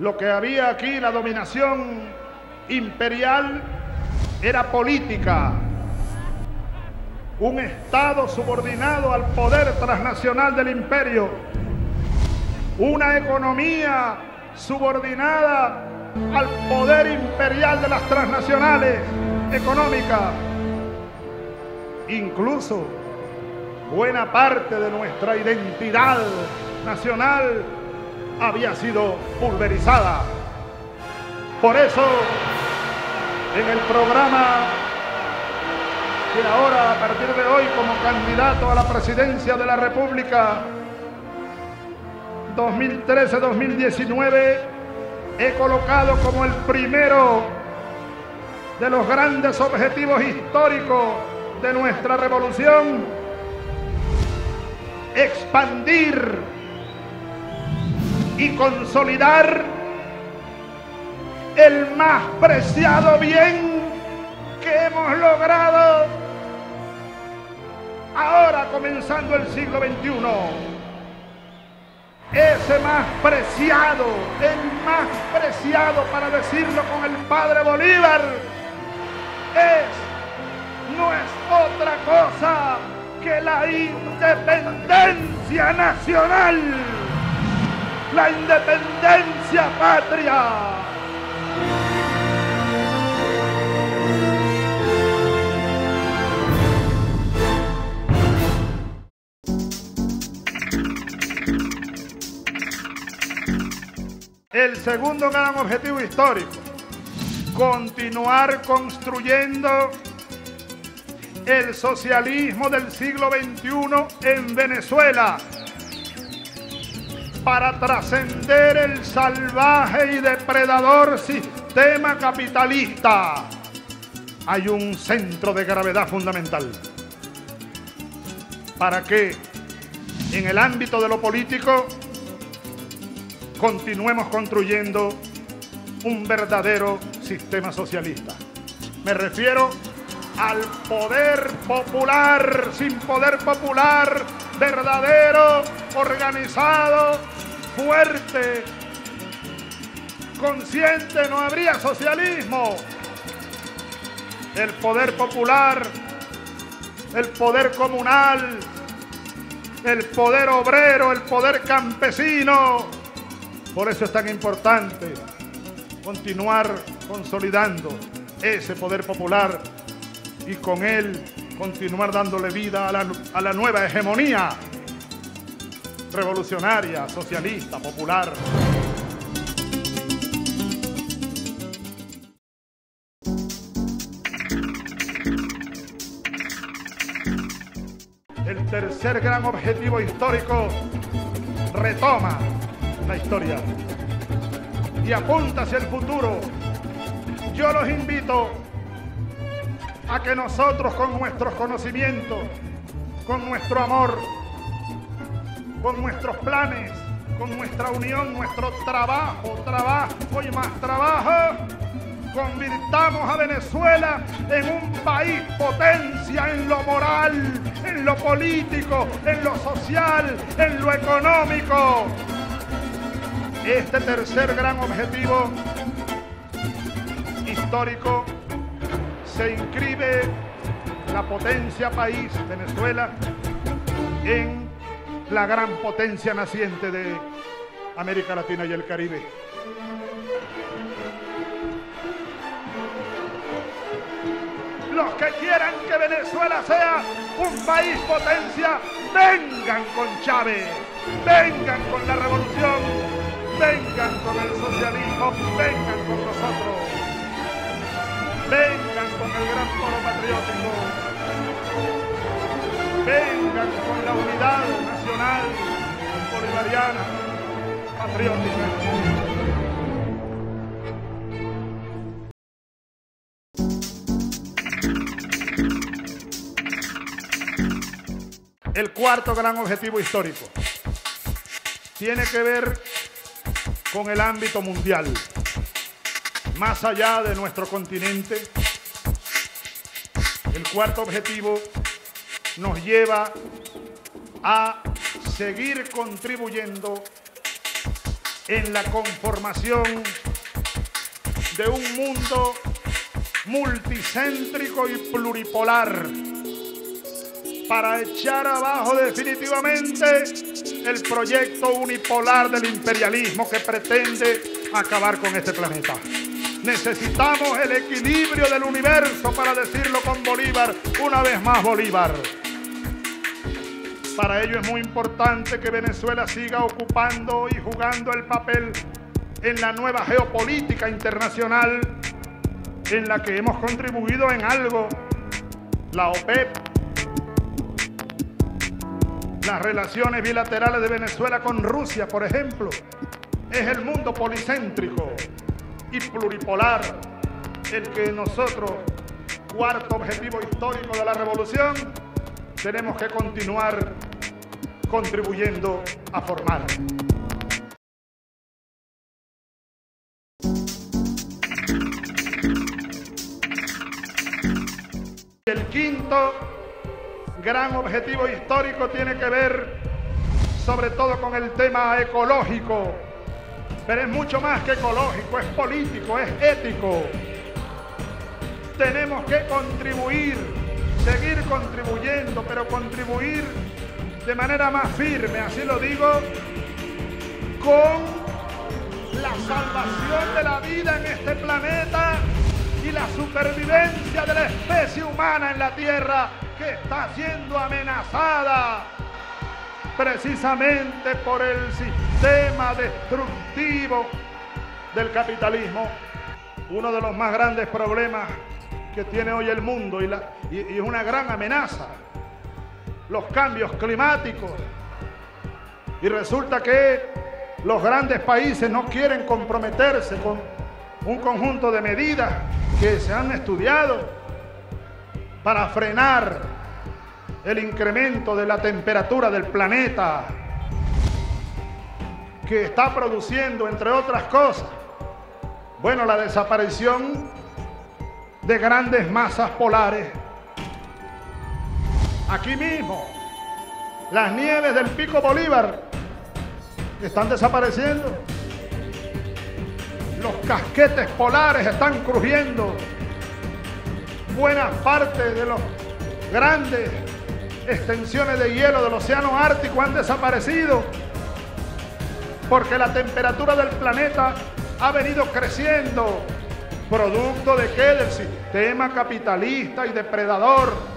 Lo que había aquí, la dominación imperial, era política. Un Estado subordinado al poder transnacional del imperio. Una economía subordinada al poder imperial de las transnacionales económicas. Incluso buena parte de nuestra identidad nacional había sido pulverizada. Por eso, en el programa que ahora, a partir de hoy, como candidato a la presidencia de la República 2013-2019, he colocado como el primero de los grandes objetivos históricos de nuestra revolución expandir y consolidar el más preciado bien que hemos logrado. Ahora comenzando el siglo XXI ese más preciado, el más preciado para decirlo con el padre Bolívar, es, no es otra cosa que la independencia nacional, la independencia patria. El segundo gran objetivo histórico, continuar construyendo el socialismo del siglo XXI en Venezuela para trascender el salvaje y depredador sistema capitalista. Hay un centro de gravedad fundamental para que en el ámbito de lo político continuemos construyendo un verdadero sistema socialista. Me refiero al poder popular, sin poder popular, verdadero, organizado, fuerte, consciente, no habría socialismo. El poder popular, el poder comunal, el poder obrero, el poder campesino. Por eso es tan importante continuar consolidando ese poder popular y con él continuar dándole vida a la, nueva hegemonía revolucionaria, socialista, popular. El tercer gran objetivo histórico retoma la historia y apunta hacia el futuro. Yo los invito a que nosotros con nuestros conocimientos, con nuestro amor, con nuestros planes, con nuestra unión, nuestro trabajo, trabajo y más trabajo, convirtamos a Venezuela en un país potencia en lo moral, en lo político, en lo social, en lo económico. Este tercer gran objetivo histórico se inscribe la potencia país Venezuela en la gran potencia naciente de América Latina y el Caribe. Los que quieran que Venezuela sea un país potencia, vengan con Chávez, vengan con la revolución, vengan con el socialismo, vengan con nosotros, vengan con el gran foro patriótico, vengan con la unidad bolivariana, patriótica. El cuarto gran objetivo histórico tiene que ver con el ámbito mundial, más allá de nuestro continente. El cuarto objetivo nos lleva a seguir contribuyendo en la conformación de un mundo multicéntrico y pluripolar para echar abajo definitivamente el proyecto unipolar del imperialismo que pretende acabar con este planeta. Necesitamos el equilibrio del universo para decirlo con Bolívar, una vez más Bolívar. Para ello es muy importante que Venezuela siga ocupando y jugando el papel en la nueva geopolítica internacional en la que hemos contribuido en algo. La OPEP, las relaciones bilaterales de Venezuela con Rusia, por ejemplo, es el mundo policéntrico y pluripolar el que nosotros, cuarto objetivo histórico de la revolución, tenemos que continuar contribuyendo a formar. El quinto gran objetivo histórico tiene que ver sobre todo con el tema ecológico, pero es mucho más que ecológico, es político, es ético. Tenemos que contribuir, seguir contribuyendo, pero contribuir de manera más firme, así lo digo, con la salvación de la vida en este planeta y la supervivencia de la especie humana en la Tierra que está siendo amenazada precisamente por el sistema destructivo del capitalismo. Uno de los más grandes problemas que tiene hoy el mundo y, la, y, y una gran amenaza, los cambios climáticos. Y resulta que los grandes países no quieren comprometerse con un conjunto de medidas que se han estudiado para frenar el incremento de la temperatura del planeta que está produciendo, entre otras cosas, bueno, la desaparición de grandes masas polares. Aquí mismo, las nieves del Pico Bolívar están desapareciendo. Los casquetes polares están crujiendo. Buena parte de los grandes extensiones de hielo del océano Ártico han desaparecido porque la temperatura del planeta ha venido creciendo, producto de qué? Del sistema capitalista y depredador